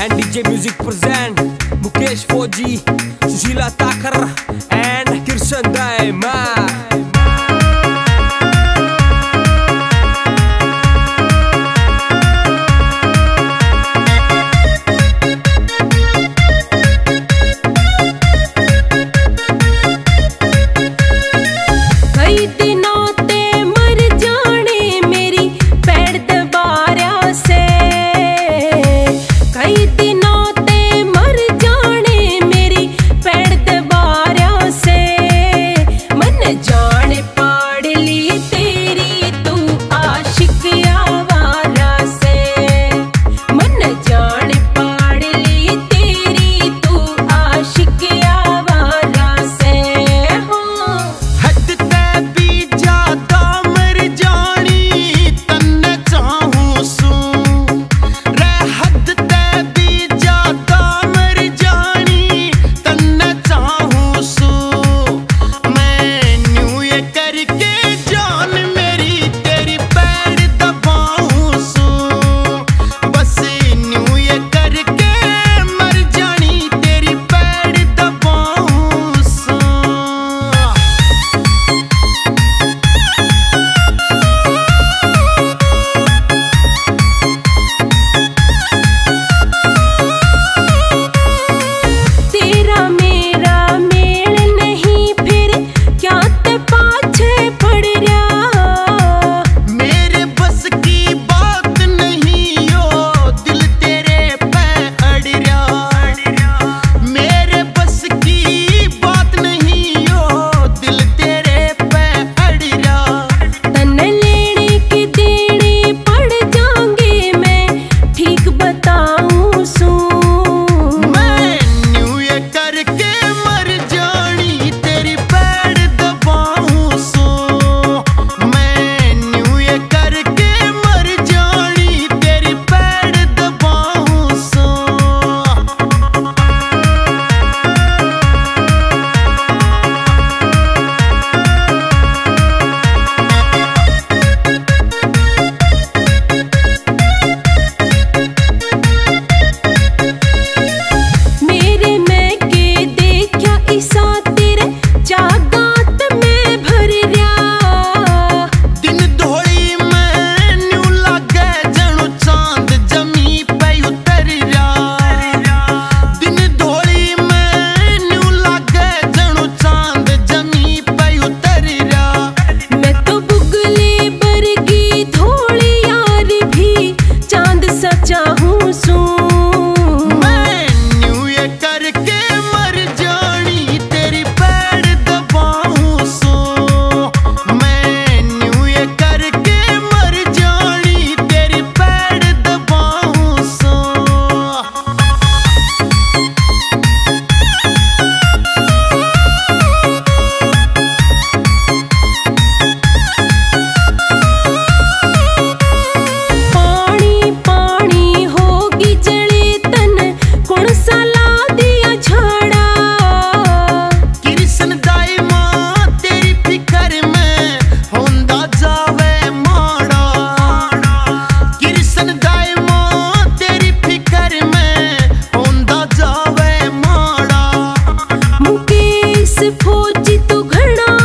and DJ Music present Mukesh Fauji, Sushila Takar and Kirshan Daima तू घड़ा